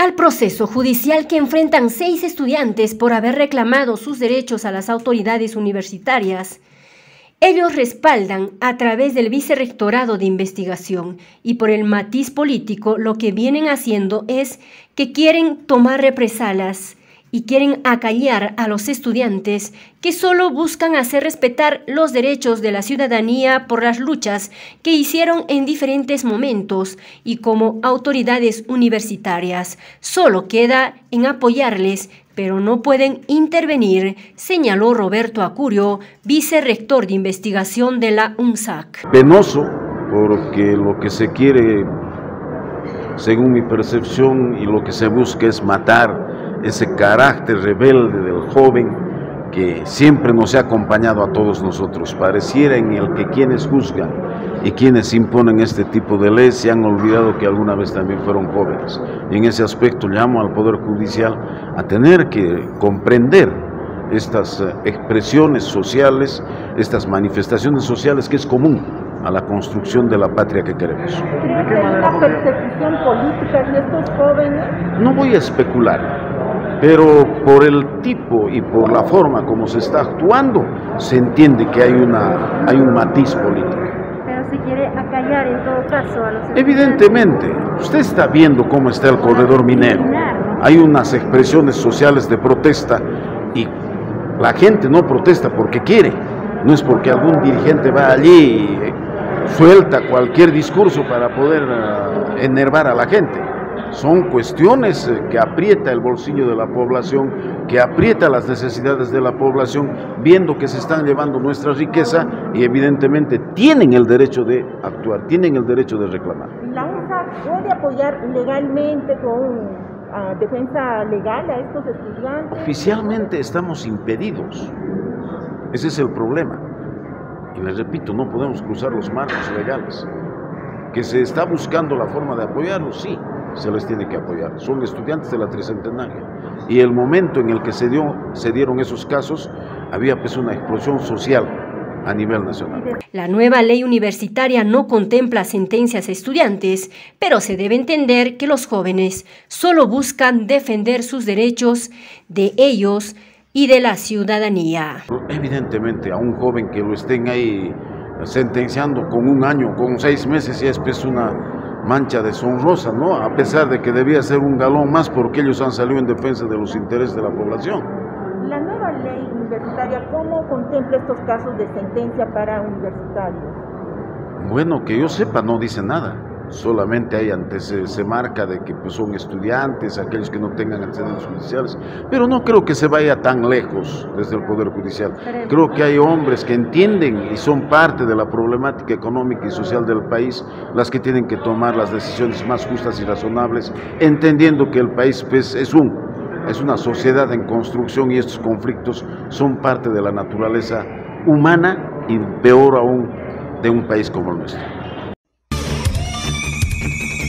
Al proceso judicial que enfrentan seis estudiantes por haber reclamado sus derechos a las autoridades universitarias, ellos respaldan a través del vicerrectorado de investigación y por el matiz político lo que vienen haciendo es que quieren tomar represalias y quieren acallar a los estudiantes que solo buscan hacer respetar los derechos de la ciudadanía por las luchas que hicieron en diferentes momentos y como autoridades universitarias. Solo queda en apoyarles, pero no pueden intervenir, señaló Roberto Acurio, vicerrector de investigación de la UNSAC. Penoso porque lo que se quiere, según mi percepción, y lo que se busca es matar ese carácter rebelde del joven que siempre nos ha acompañado a todos nosotros. Pareciera en el que quienes juzgan y quienes imponen este tipo de leyes se han olvidado que alguna vez también fueron jóvenes. Y en ese aspecto llamo al Poder Judicial a tener que comprender estas eh, expresiones sociales, estas manifestaciones sociales que es común a la construcción de la patria que queremos. ¿Cree que hay una persecución política de estos jóvenes? No voy a especular, pero por el tipo y por la forma como se está actuando, se entiende que hay, una, hay un matiz político. Pero si quiere acallar en todo caso a los... Evidentemente, usted está viendo cómo está el corredor minero. Hay unas expresiones sociales de protesta y la gente no protesta porque quiere, no es porque algún dirigente va allí y suelta cualquier discurso para poder eh, enervar a la gente son cuestiones eh, que aprieta el bolsillo de la población, que aprieta las necesidades de la población, viendo que se están llevando nuestra riqueza y evidentemente tienen el derecho de actuar, tienen el derecho de reclamar. ¿La UNSA puede apoyar legalmente con ah, defensa legal a estos estudiantes? Oficialmente estamos impedidos. Ese es el problema. Y les repito, no podemos cruzar los marcos legales. Que se está buscando la forma de apoyarlos, sí, se les tiene que apoyar. Son estudiantes de la tricentenaria. Y el momento en el que se, dio, se dieron esos casos, había pues una explosión social a nivel nacional. La nueva ley universitaria no contempla sentencias a estudiantes, pero se debe entender que los jóvenes solo buscan defender sus derechos de ellos y de la ciudadanía. Evidentemente, a un joven que lo estén ahí sentenciando con un año, con seis meses, ya es pues una mancha deshonrosa, ¿no? A pesar de que debía ser un galón más porque ellos han salido en defensa de los intereses de la población. La nueva ley universitaria, ¿cómo contempla estos casos de sentencia para universitarios? Bueno, que yo sepa, no dice nada solamente hay antes se, marca de que pues, son estudiantes, aquellos que no tengan antecedentes judiciales, pero no creo que se vaya tan lejos desde el Poder Judicial. Creo que hay hombres que entienden y son parte de la problemática económica y social del país, las que tienen que tomar las decisiones más justas y razonables, entendiendo que el país pues, es un es una sociedad en construcción y estos conflictos son parte de la naturaleza humana y peor aún de un país como el nuestro. thank you